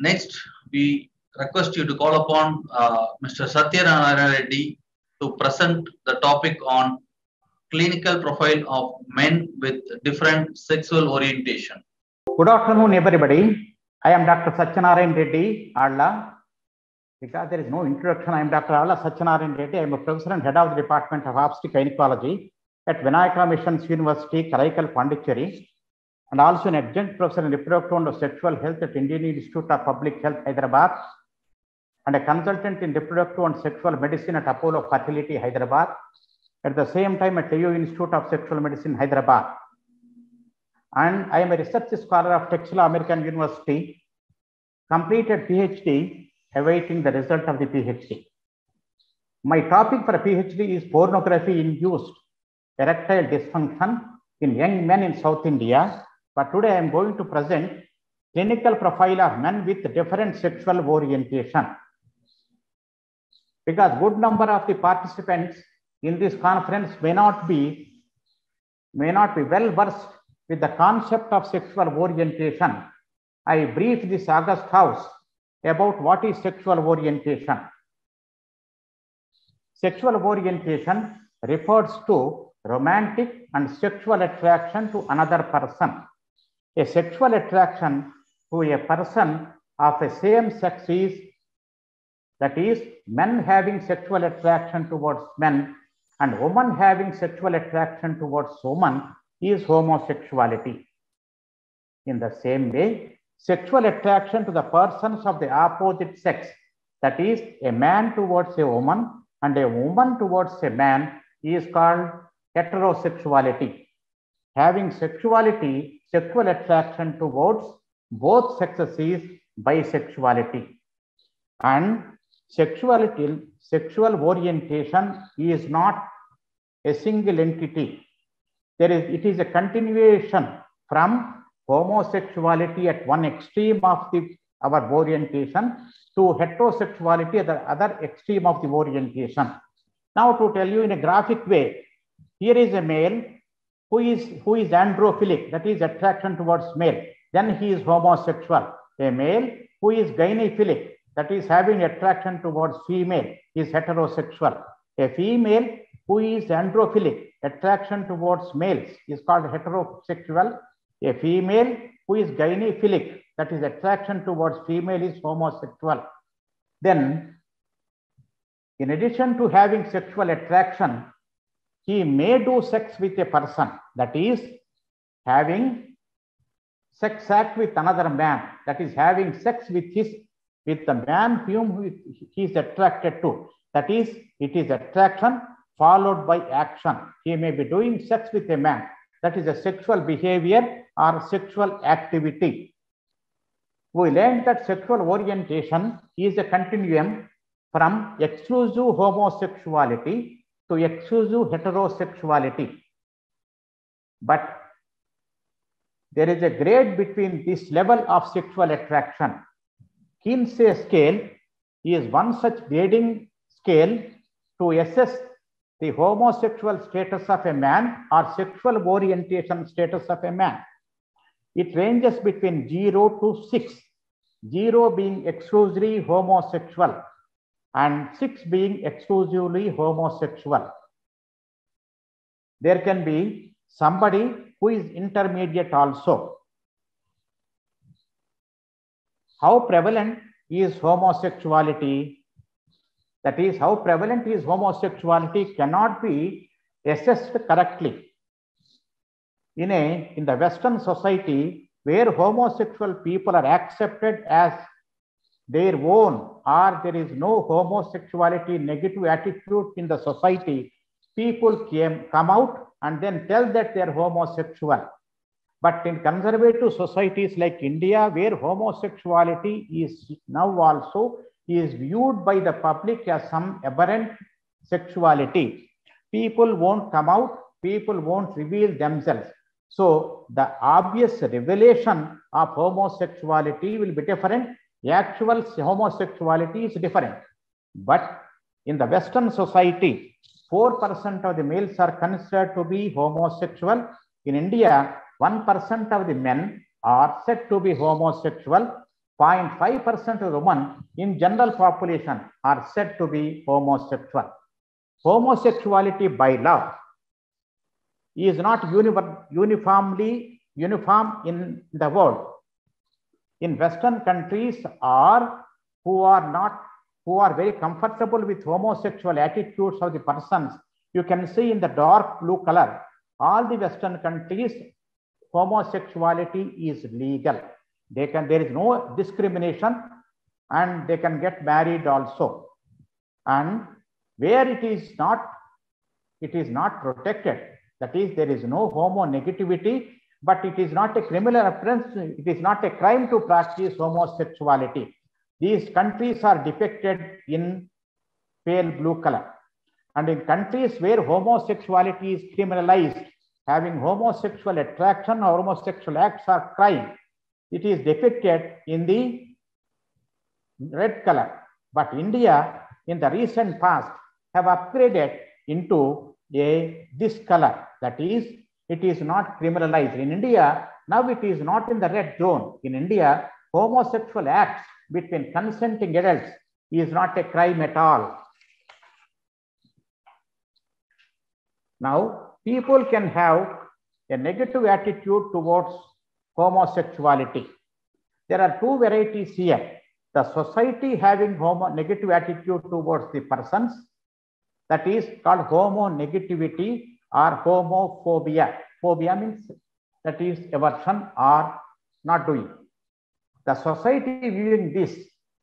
Next, we request you to call upon uh, Mr. Satyanarayana Reddy to present the topic on clinical profile of men with different sexual orientation. Good afternoon, everybody. I am Dr. Satyanarayan Reddy. Because there is no introduction, I am Dr. Alla Satyanarayan Reddy. I am a professor and head of the Department of Obstetric Gynecology at Vinayaka Missions University, Karaikal, Pondicherry, and also an adjunct professor in reproductive and sexual health at Indian Institute of Public Health, Hyderabad, and a consultant in reproductive and sexual medicine at Apollo Fertility, Hyderabad. At the same time, at Leo Institute of Sexual Medicine, Hyderabad. And I am a research scholar of Texila American University, completed PhD, awaiting the result of the PhD. My topic for a PhD is pornography-induced erectile dysfunction in young men in South India. But today I am going to present clinical profile of men with different sexual orientation. Because good number of the participants in this conference may not be may not be well versed with the concept of sexual orientation. I brief this August House about what is sexual orientation. Sexual orientation refers to romantic and sexual attraction to another person. A sexual attraction to a person of a same sex is, that is, men having sexual attraction towards men and women having sexual attraction towards women is homosexuality. In the same way, sexual attraction to the persons of the opposite sex, that is, a man towards a woman and a woman towards a man, is called heterosexuality. Having sexuality, sexual attraction towards both sexes is bisexuality. And sexuality, sexual orientation is not a single entity. There is, it is a continuation from homosexuality at one extreme of the our orientation to heterosexuality at the other extreme of the orientation. Now to tell you in a graphic way, here is a male who is who is androphilic, that is attraction towards male. Then he is homosexual. A male who is gynephilic, that is having attraction towards female, is heterosexual. A female who is androphilic, attraction towards males, is called heterosexual. A female who is gynephilic, that is attraction towards female, is homosexual. Then, in addition to having sexual attraction, he may do sex with a person, that is having sex act with another man, that is having sex with his with the man whom he is attracted to. That is, it is attraction followed by action. He may be doing sex with a man. That is a sexual behavior or sexual activity. We learned that sexual orientation is a continuum from exclusive homosexuality to exclusive heterosexuality. But there is a grade between this level of sexual attraction. Kinsey scale is one such grading scale to assess the homosexual status of a man or sexual orientation status of a man. It ranges between 0 to 6, 0 being exclusively homosexual and 6 being exclusively homosexual. There can be somebody who is intermediate also. How prevalent is homosexuality? That is, how prevalent is homosexuality cannot be assessed correctly. In, a, in the Western society, where homosexual people are accepted as their own or there is no homosexuality negative attitude in the society, people came, come out and then tell that they are homosexual. But in conservative societies like India, where homosexuality is now also is viewed by the public as some aberrant sexuality, people won't come out, people won't reveal themselves. So the obvious revelation of homosexuality will be different. Actual homosexuality is different. But in the Western society, 4% of the males are considered to be homosexual. In India, 1% of the men are said to be homosexual. 0.5% of the women in general population are said to be homosexual. Homosexuality by law is not uniformly uniform in the world. In Western countries are who are not, who are very comfortable with homosexual attitudes of the persons, you can see in the dark blue color, all the Western countries, homosexuality is legal. They can, there is no discrimination and they can get married also. And where it is not, it is not protected. That is, there is no homo negativity, but it is not a criminal offense. It is not a crime to practice homosexuality. These countries are depicted in pale blue color. And in countries where homosexuality is criminalized, having homosexual attraction or homosexual acts are crime, it is depicted in the red color. But India, in the recent past, have upgraded into a this color. That is, it is not criminalized. In India, now it is not in the red zone. In India, homosexual acts between consenting adults is not a crime at all. Now, people can have a negative attitude towards homosexuality. There are two varieties here. The society having homo negative attitude towards the persons, that is called homo negativity or homophobia. Phobia means that is aversion or not doing. The society viewing this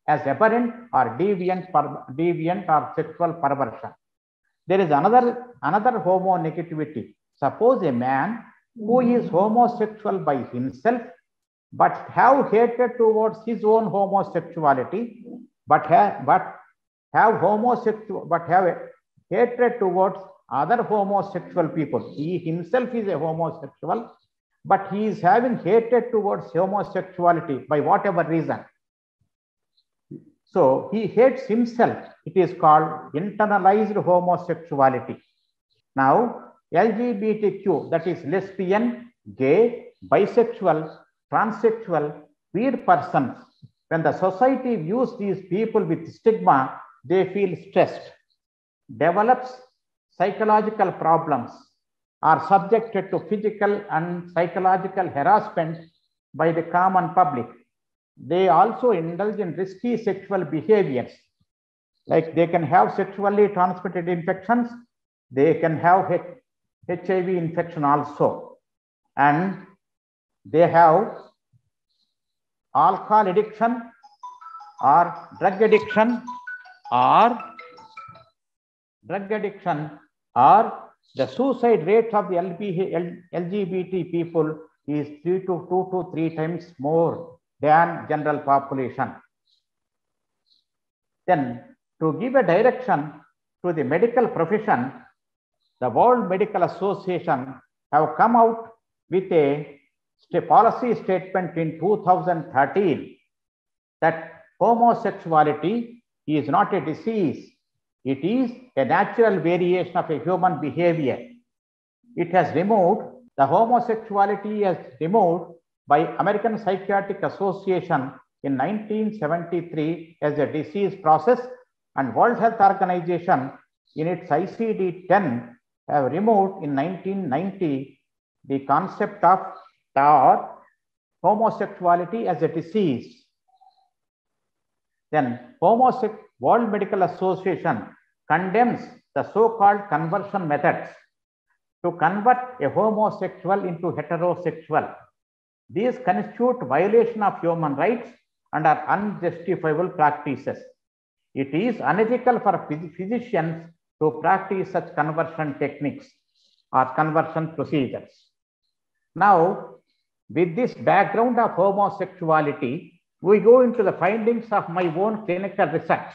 as aberrant or deviant, deviant or sexual perversion. There is another, another homo negativity. Suppose a man who mm-hmm. is homosexual by himself, but have hatred towards his own homosexuality, but have, but have homosexual, but have hatred towards other homosexual people. He himself is a homosexual, but he is having hatred towards homosexuality by whatever reason. So he hates himself. It is called internalized homosexuality. Now, LGBTQ, that is lesbian, gay, bisexual, transsexual, queer persons, when the society views these people with stigma, they feel stressed, develops psychological problems, are subjected to physical and psychological harassment by the common public. They also indulge in risky sexual behaviors, like they can have sexually transmitted infections, they can have HIV infection also, and they have alcohol addiction or drug addiction or drug addiction or the suicide rate of the LGBT people is three to two to three times more than general population. Then to give a direction to the medical profession, the World Medical Association have come out with a policy statement in 2013 that homosexuality is not a disease. It is a natural variation of a human behavior. It has removed, the homosexuality has removed by American Psychiatric Association in 1973 as a disease process and World Health Organization in its ICD-10 have removed in 1990 the concept of or homosexuality as a disease. Then homosexual World Medical Association condemns the so-called conversion methods to convert a homosexual into heterosexual. These constitute violation of human rights and are unjustifiable practices. It is unethical for physicians to practice such conversion techniques or conversion procedures. Now, with this background of homosexuality, we go into the findings of my own clinical research.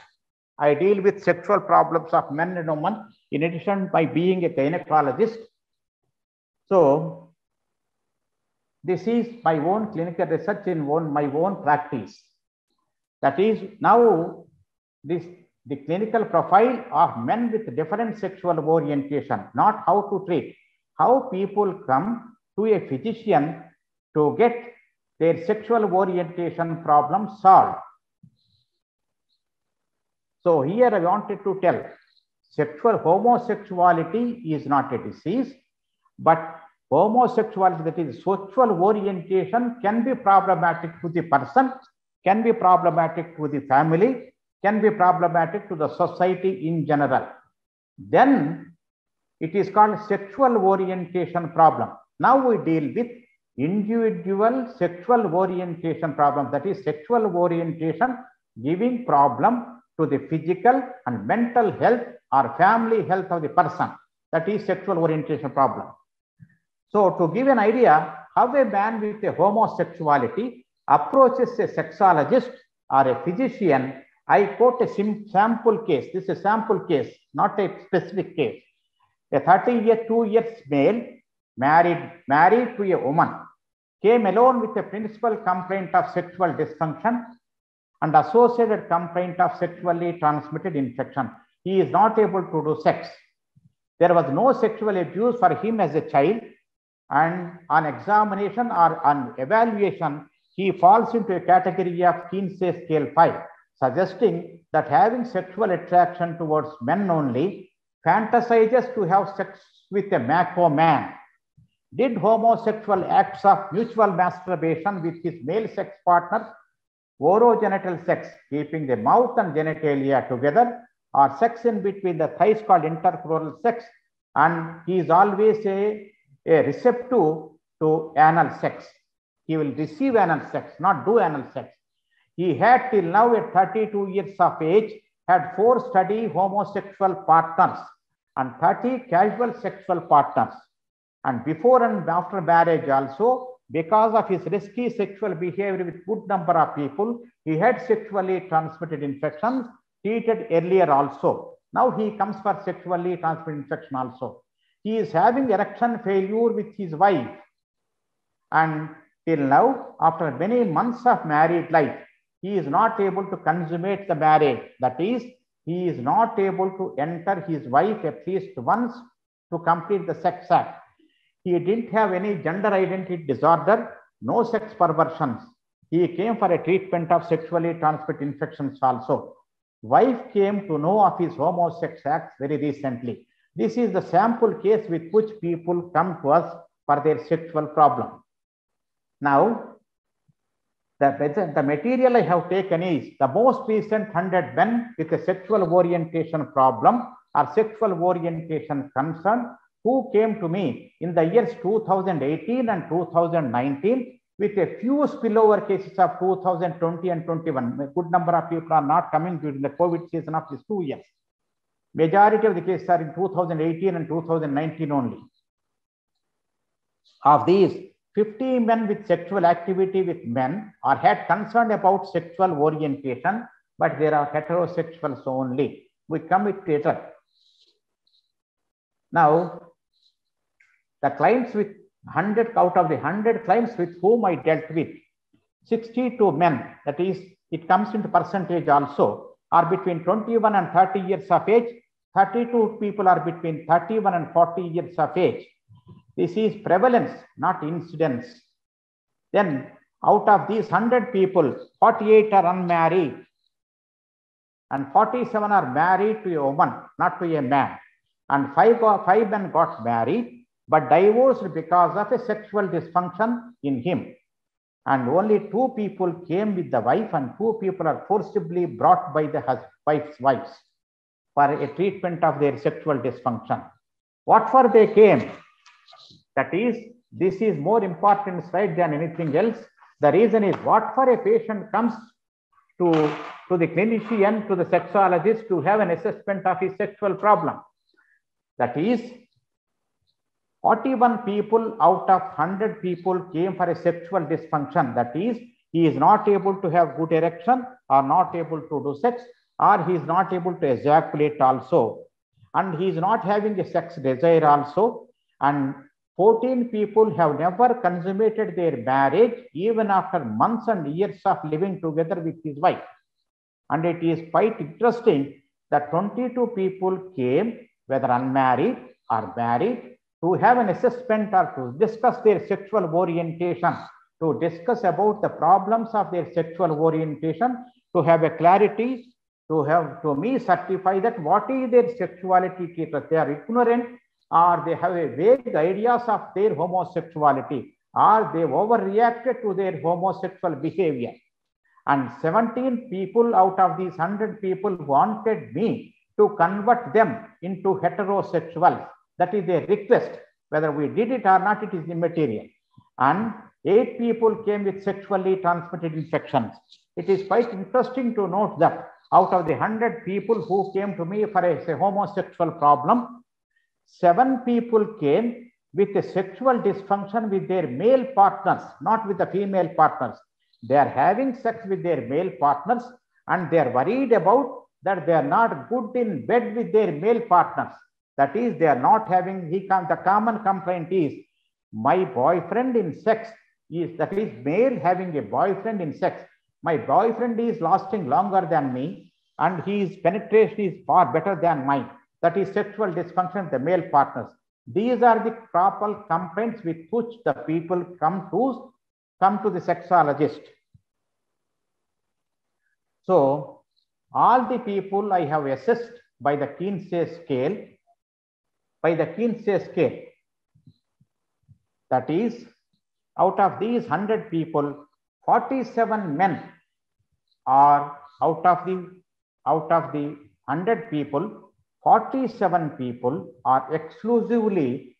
I deal with sexual problems of men and women in addition by being a gynecologist. So this is my own clinical research in my own practice. That is now this the clinical profile of men with different sexual orientation, not how to treat, how people come to a physician to get their sexual orientation problem solved. So here I wanted to tell sexual homosexuality is not a disease, but homosexuality, that is sexual orientation can be problematic to the person, can be problematic to the family, can be problematic to the society in general. Then it is called sexual orientation problem. Now we deal with individual sexual orientation problem, that is sexual orientation giving problem to the physical and mental health or family health of the person. That is sexual orientation problem. So to give an idea how a man with a homosexuality approaches a sexologist or a physician, I quote a sample case. This is a sample case, not a specific case. A 30 year, two years male married, married to a woman came alone with a principal complaint of sexual dysfunction and associated complaint of sexually transmitted infection. He is not able to do sex. There was no sexual abuse for him as a child and on examination or on evaluation, he falls into a category of Kinsey scale 5, suggesting that having sexual attraction towards men only fantasizes to have sex with a macho man. Did homosexual acts of mutual masturbation with his male sex partner, orogenital sex, keeping the mouth and genitalia together, or sex in between the thighs called intercrural sex, and he is always a a receptive to anal sex. He will receive anal sex, not do anal sex. He had till now at 32 years of age, had four steady homosexual partners and 30 casual sexual partners. And before and after marriage also, because of his risky sexual behavior with good number of people, he had sexually transmitted infections treated earlier also. Now he comes for sexually transmitted infection also he is having erection failure with his wife. And till now, after many months of married life, he is not able to consummate the marriage. That is, he is not able to enter his wife at least once to complete the sex act. He didn't have any gender identity disorder, no sex perversions. He came for a treatment of sexually transmitted infections also. Wife came to know of his homosex acts very recently. This is the sample case with which people come to us for their sexual problem. Now, the, the material I have taken is the most recent 100 men with a sexual orientation problem or sexual orientation concern who came to me in the years 2018 and 2019 with a few spillover cases of 2020 and 21. A good number of people are not coming during the COVID season of these two years. Majority of the cases are in 2018 and 2019 only. Of these, 50 men with sexual activity with men are had concern about sexual orientation, but there are heterosexuals only. We come with later. Now, the clients with 100 out of the 100 clients with whom I dealt with, 62 men, that is, it comes into percentage also, are between 21 and 30 years of age. 32 people are between 31 and 40 years of age. This is prevalence, not incidence. Then out of these 100 people, 48 are unmarried and 47 are married to a woman, not to a man. And five, five men got married, but divorced because of a sexual dysfunction in him. And only two people came with the wife and two people are forcibly brought by the wife's wives for a treatment of their sexual dysfunction. What for they came? That is, this is more important slide than anything else. The reason is what for a patient comes to, to the clinician, to the sexologist to have an assessment of his sexual problem. That is, 41 people out of 100 people came for a sexual dysfunction. That is, he is not able to have good erection or not able to do sex or he is not able to ejaculate also. And he is not having a sex desire also. And 14 people have never consummated their marriage even after months and years of living together with his wife. And it is quite interesting that 22 people came, whether unmarried or married, to have an assessment or to discuss their sexual orientation to discuss about the problems of their sexual orientation, to have a clarity, to have to me certify that what is their sexuality status. They are ignorant or they have a vague ideas of their homosexuality or they overreacted to their homosexual behavior. And 17 people out of these 100 people wanted me to convert them into heterosexuals. That is a request. Whether we did it or not, it is immaterial. And eight people came with sexually transmitted infections. It is quite interesting to note that out of the 100 people who came to me for a, a homosexual problem, seven people came with a sexual dysfunction with their male partners, not with the female partners. They are having sex with their male partners and they are worried about that they are not good in bed with their male partners. That is, they are not having, he can, the common complaint is, my boyfriend in sex is, that is male having a boyfriend in sex. My boyfriend is lasting longer than me and his penetration is far better than mine. That is sexual dysfunction, the male partners. These are the proper complaints with which the people come to come to the sexologist. So all the people I have assessed by the Kinsey scale, by the Kinsey scale, that is, out of these 100 people, 47 men are out of the out of the 100 people, 47 people are exclusively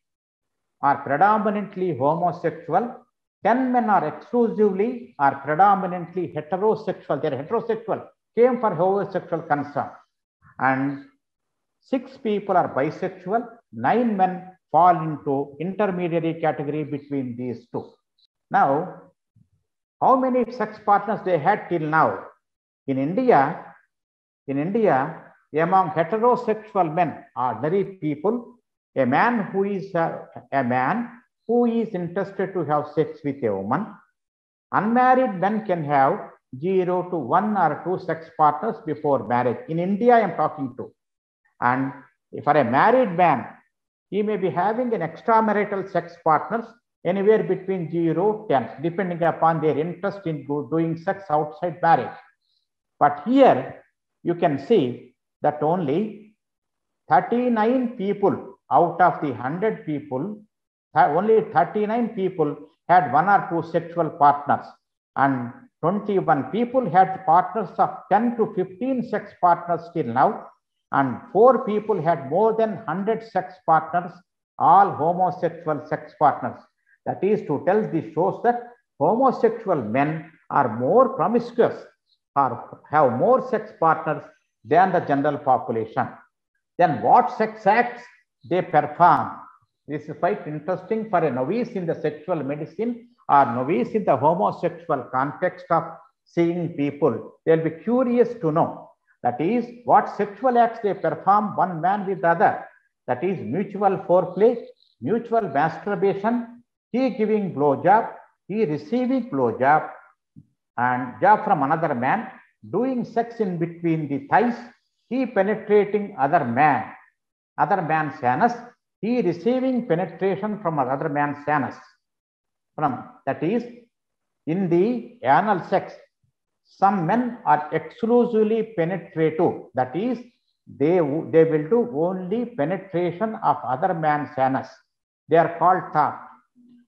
are predominantly homosexual 10 men are exclusively are predominantly heterosexual. They're heterosexual, came for homosexual concern. And six people are bisexual, nine men fall into intermediary category between these two. Now, how many sex partners they had till now? In India, in India, among heterosexual men, ordinary people, a man who is a, a man who is interested to have sex with a woman. Unmarried men can have zero to one or two sex partners before marriage. In India, I am talking to. And for a married man, he may be having an extramarital sex partners anywhere between 0 10, depending upon their interest in doing sex outside marriage. But here you can see that only 39 people out of the 100 people, only 39 people had one or two sexual partners and 21 people had partners of 10 to 15 sex partners till now and four people had more than 100 sex partners, all homosexual sex partners. That is to tell this shows that homosexual men are more promiscuous or have more sex partners than the general population. Then what sex acts they perform? This is quite interesting for a novice in the sexual medicine or novice in the homosexual context of seeing people. They'll be curious to know that is what sexual acts they perform one man with the other. That is mutual foreplay, mutual masturbation, he giving blowjob, he receiving blowjob, and job from another man, doing sex in between the thighs, he penetrating other man, other man's anus, he receiving penetration from another man's anus. From that is, in the anal sex, some men are exclusively penetrative. That is, they, they will do only penetration of other man's anus. They are called top.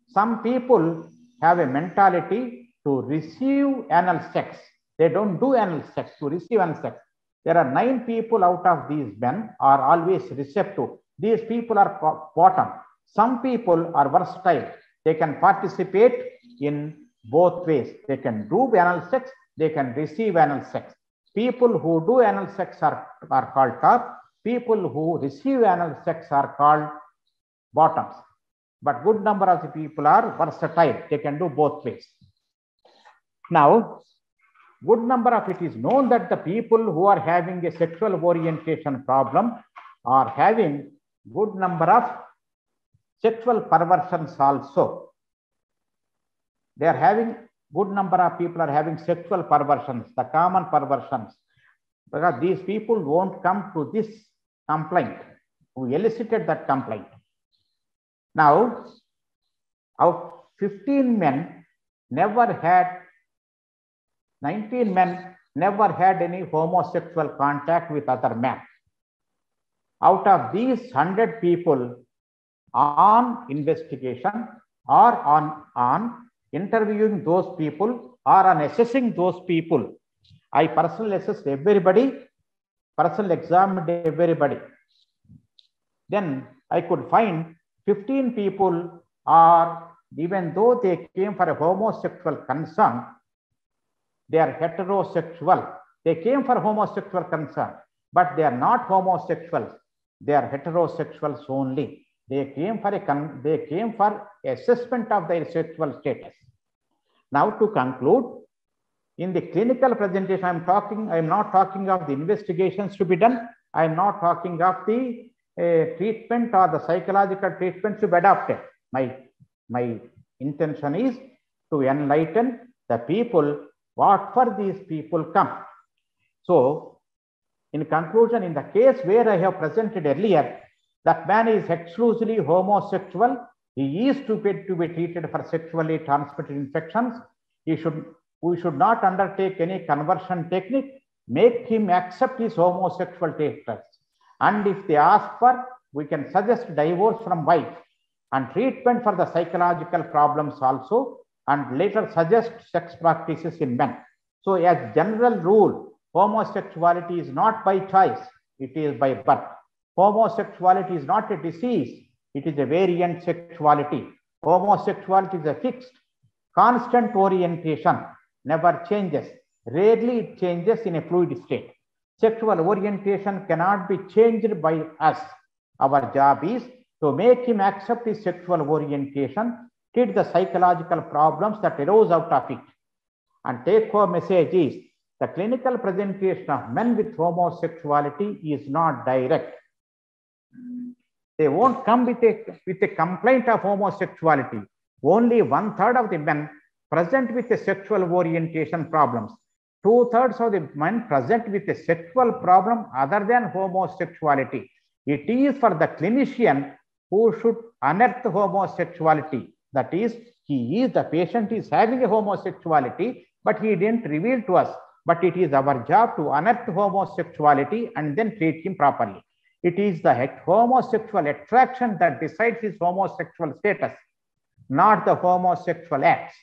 Some people have a mentality to receive anal sex. They don't do anal sex, to receive anal sex. There are nine people out of these men are always receptive. These people are bottom. Some people are versatile. They can participate in both ways. They can do anal sex, they can receive anal sex. People who do anal sex are, are called top. People who receive anal sex are called bottoms. But good number of the people are versatile. They can do both ways. Now, good number of it is known that the people who are having a sexual orientation problem are having good number of sexual perversions also. They are having good number of people are having sexual perversions, the common perversions, because these people won't come to this complaint, who elicited that complaint. Now, of 15 men, never had 19 men never had any homosexual contact with other men. Out of these 100 people on investigation or on, on interviewing those people or on assessing those people, I personally assessed everybody, personally examined everybody. Then I could find 15 people are, even though they came for a homosexual concern, they are heterosexual. They came for homosexual concern, but they are not homosexuals. They are heterosexuals only. They came for a they came for assessment of their sexual status. Now to conclude, in the clinical presentation, I'm talking, I'm not talking of the investigations to be done. I'm not talking of the uh, treatment or the psychological treatment to be adopted. My, my intention is to enlighten the people what for these people come. So, in conclusion, in the case where I have presented earlier, that man is exclusively homosexual. He is be, to be treated for sexually transmitted infections. He should, we should not undertake any conversion technique, make him accept his homosexual status. And if they ask for, we can suggest divorce from wife and treatment for the psychological problems also and later suggest sex practices in men. So as general rule, homosexuality is not by choice, it is by birth. Homosexuality is not a disease, it is a variant sexuality. Homosexuality is a fixed, constant orientation, never changes. Rarely it changes in a fluid state. Sexual orientation cannot be changed by us. Our job is to make him accept his sexual orientation treat the psychological problems that arose out of it. And take home message is the clinical presentation of men with homosexuality is not direct. They won't come with a, with a complaint of homosexuality. Only one third of the men present with a sexual orientation problems. Two thirds of the men present with a sexual problem other than homosexuality. It is for the clinician who should unearth homosexuality that is, he is the patient is having a homosexuality, but he didn't reveal to us. But it is our job to unearth homosexuality and then treat him properly. It is the homosexual attraction that decides his homosexual status, not the homosexual acts.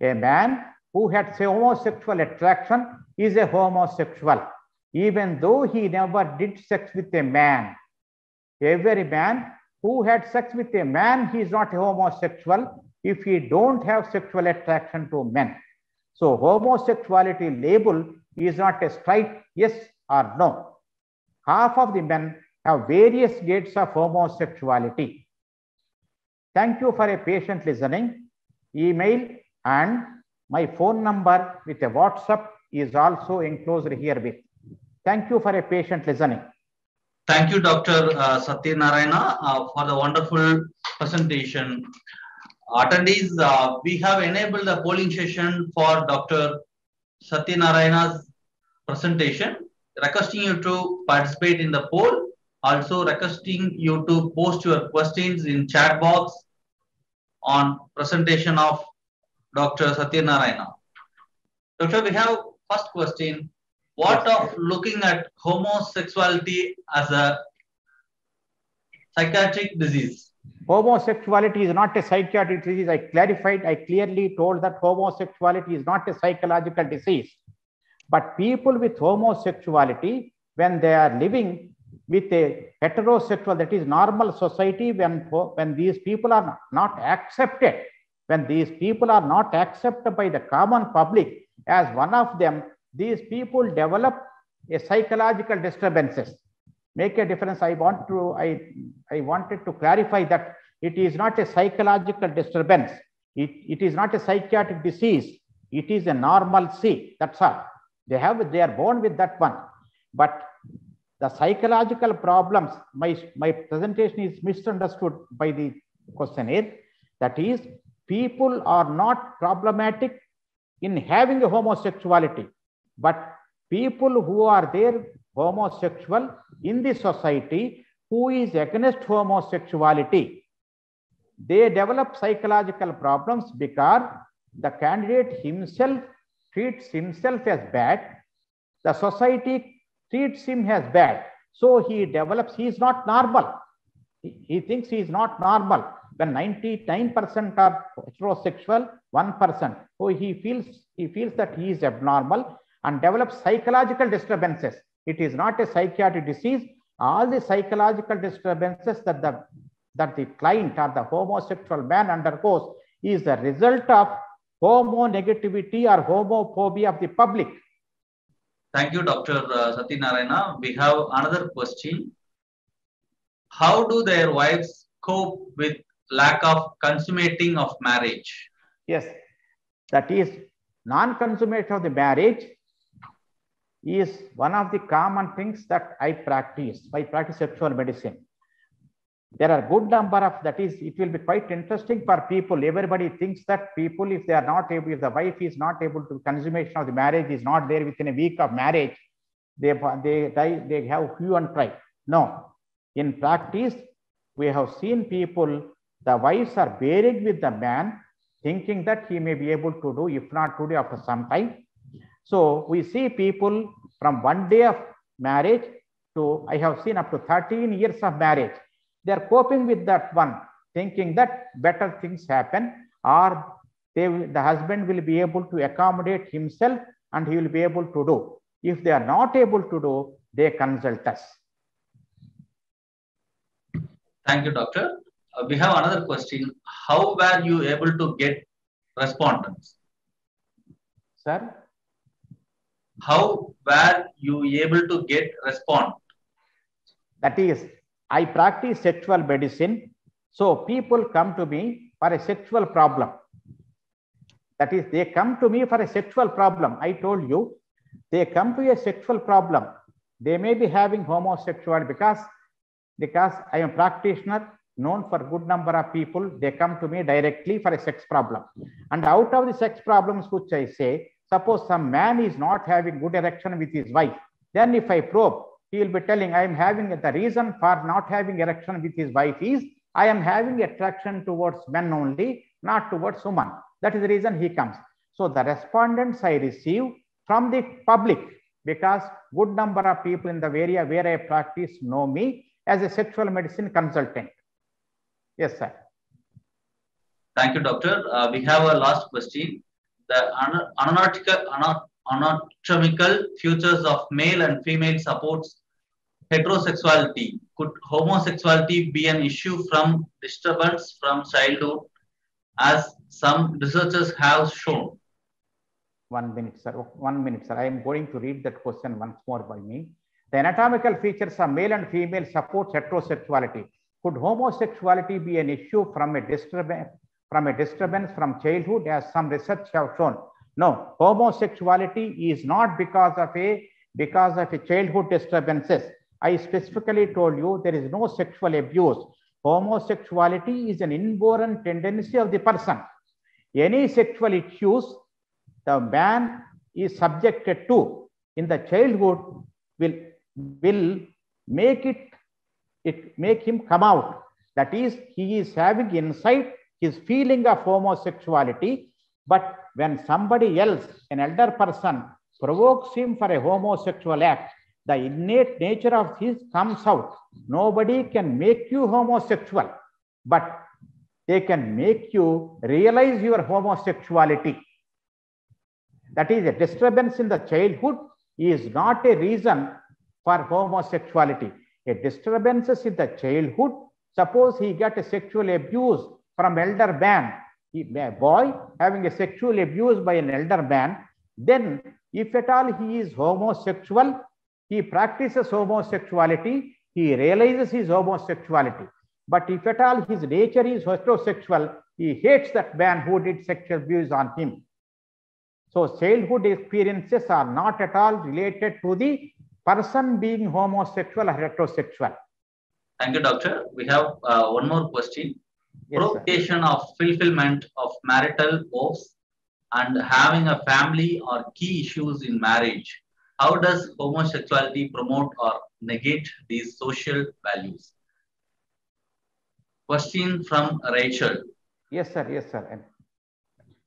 A man who had homosexual attraction is a homosexual, even though he never did sex with a man. Every man who had sex with a man, he is not a homosexual if he don't have sexual attraction to men. So homosexuality label is not a straight yes or no. Half of the men have various gates of homosexuality. Thank you for a patient listening. Email and my phone number with a WhatsApp is also enclosed here with. Thank you for a patient listening. Thank you, Dr. Uh, Satyanarayana, uh, for the wonderful presentation. Attendees, uh, we have enabled the polling session for Dr. Satyanarayana's presentation, requesting you to participate in the poll, also requesting you to post your questions in chat box on presentation of Dr. Satyanarayana. Doctor, we have first question what yes. of looking at homosexuality as a psychiatric disease? Homosexuality is not a psychiatric disease. I clarified, I clearly told that homosexuality is not a psychological disease. But people with homosexuality, when they are living with a heterosexual, that is normal society, when, when these people are not accepted, when these people are not accepted by the common public as one of them, these people develop a psychological disturbances. Make a difference. I want to i i wanted to clarify that it is not a psychological disturbance. It, it is not a psychiatric disease. It is a normal normalcy that's all. They have they are born with that one. But the psychological problems my my presentation is misunderstood by the questionnaire that is people are not problematic in having a homosexuality but people who are there homosexual in the society who is against homosexuality, they develop psychological problems because the candidate himself treats himself as bad, the society treats him as bad. So he develops, he is not normal. He, he thinks he is not normal. When 99% are heterosexual, 1%, so he feels he feels that he is abnormal and develops psychological disturbances. It is not a psychiatric disease. All the psychological disturbances that the that the client or the homosexual man undergoes is the result of homo negativity or homophobia of the public. Thank you, Dr. Uh, Satyanarayana. We have another question. How do their wives cope with lack of consummating of marriage? Yes, that is non-consummation of the marriage is one of the common things that I practice. I practice sexual medicine. There are good number of that is it will be quite interesting for people. Everybody thinks that people, if they are not able, if the wife is not able to consummation of the marriage is not there within a week of marriage, they they they have hue and cry. No, in practice, we have seen people, the wives are bearing with the man, thinking that he may be able to do, if not today, after some time. So we see people from one day of marriage to, I have seen up to 13 years of marriage. They are coping with that one, thinking that better things happen or they will, the husband will be able to accommodate himself and he will be able to do. If they are not able to do, they consult us. Thank you, doctor. Uh, we have another question. How were you able to get respondents? Sir? How were you able to get respond? That is, I practice sexual medicine. So people come to me for a sexual problem. That is, they come to me for a sexual problem. I told you, they come to a sexual problem. They may be having homosexuality because, because I am practitioner known for a good number of people. They come to me directly for a sex problem. And out of the sex problems, which I say, suppose some man is not having good erection with his wife. Then if I probe, he will be telling, I am having the reason for not having erection with his wife is I am having attraction towards men only, not towards women. That is the reason he comes. So the respondents I receive from the public because good number of people in the area where I practice know me as a sexual medicine consultant. Yes, sir. Thank you, doctor. Uh, we have a last question. The anatomical, anatomical features of male and female supports heterosexuality. Could homosexuality be an issue from disturbance from childhood, as some researchers have shown? One minute, sir. Oh, one minute, sir. I am going to read that question once more by me. The anatomical features of male and female support heterosexuality. Could homosexuality be an issue from a disturbance from a disturbance from childhood, as some research have shown? No, homosexuality is not because of a because of a childhood disturbances. I specifically told you there is no sexual abuse. Homosexuality is an inborn tendency of the person. Any sexual issues the man is subjected to in the childhood will, will make it, it make him come out. That is, he is having inside his feeling of homosexuality, but when somebody else, an elder person, provokes him for a homosexual act, the innate nature of his comes out. Nobody can make you homosexual, but they can make you realize your homosexuality. That is a disturbance in the childhood is not a reason for homosexuality. A disturbance in the childhood, suppose he get a sexual abuse from elder man, a boy having a sexual abuse by an elder man, then if at all he is homosexual, he practices homosexuality, he realizes his homosexuality. But if at all his nature is heterosexual, he hates that man who did sexual abuse on him. So childhood experiences are not at all related to the person being homosexual or heterosexual. Thank you, doctor. We have uh, one more question. Yes, Provocation of fulfillment of marital hopes and having a family are key issues in marriage. How does homosexuality promote or negate these social values? Question from Rachel. Yes, sir. Yes, sir.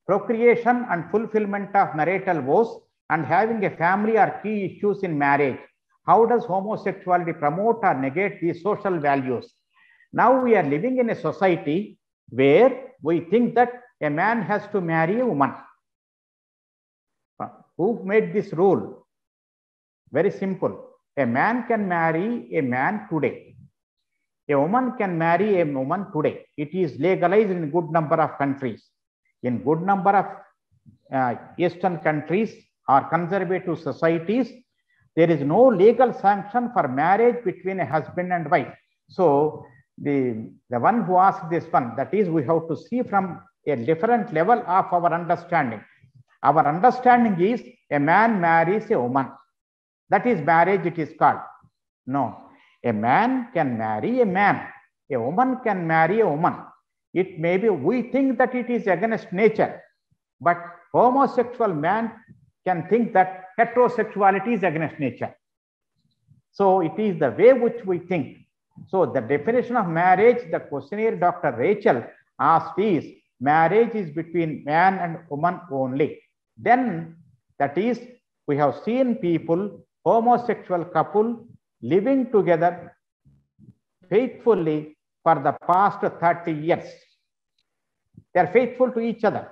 procreation and fulfillment of marital vows and having a family are key issues in marriage. How does homosexuality promote or negate these social values? Now we are living in a society where we think that a man has to marry a woman. Uh, who made this rule? Very simple. A man can marry a man today. A woman can marry a woman today. It is legalized in a good number of countries. In good number of uh, Eastern countries or conservative societies, there is no legal sanction for marriage between a husband and wife. So the, the one who asked this one, that is, we have to see from a different level of our understanding. Our understanding is a man marries a woman. That is marriage, it is called. No, a man can marry a man. A woman can marry a woman. It may be, we think that it is against nature, but homosexual man can think that heterosexuality is against nature. So it is the way which we think. So the definition of marriage, the questionnaire Dr. Rachel asked is marriage is between man and woman only. Then that is, we have seen people, homosexual couple living together faithfully for the past 30 years. They are faithful to each other.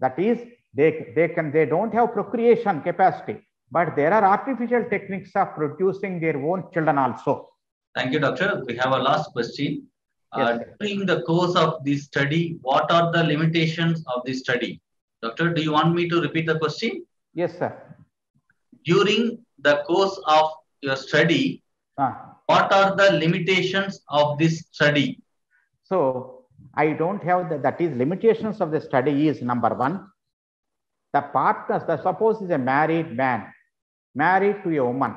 That is, they, they can they don't have procreation capacity, but there are artificial techniques of producing their own children also. Thank you, doctor. We have a last question. Uh, Yes, sir. during the course of this study, what are the limitations of this study? Doctor, do you want me to repeat the question? Yes, sir. During the course of your study, Ah, what are the limitations of this study? so I don't have the, that is limitations of the study is number one. The partners, the suppose is a married man, married to a woman.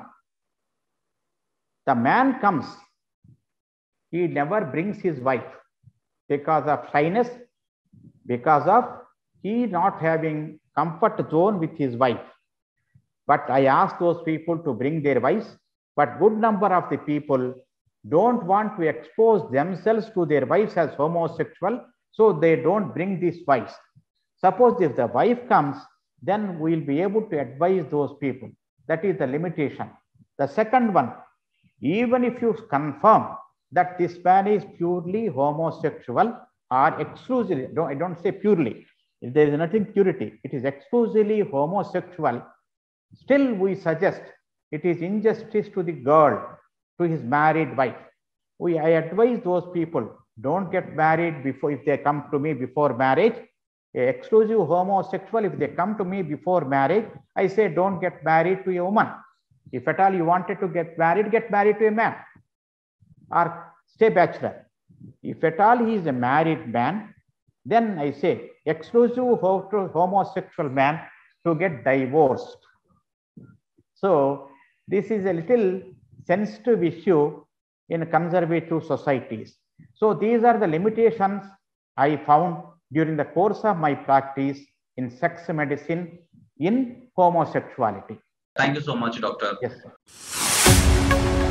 The man comes, he never brings his wife because of shyness, because of he not having comfort zone with his wife. But I ask those people to bring their wives, but good number of the people don't want to expose themselves to their wives as homosexual, so they don't bring these wives. Suppose if the wife comes, then we'll be able to advise those people. That is the limitation. The second one, even if you confirm that this man is purely homosexual or exclusively, I don't say purely, if there is nothing purity, it is exclusively homosexual, still we suggest it is injustice to the girl, to his married wife. We, I advise those people, don't get married before, if they come to me before marriage, a exclusive homosexual, if they come to me before marriage, I say, don't get married to a woman. If at all you wanted to get married, get married to a man or stay bachelor. If at all he is a married man, then I say, exclusive ho- homosexual man to get divorced. So this is a little sensitive issue in conservative societies. So these are the limitations I found during the course of my practice in sex medicine in homosexuality. Thank you so much, doctor. Yes, sir.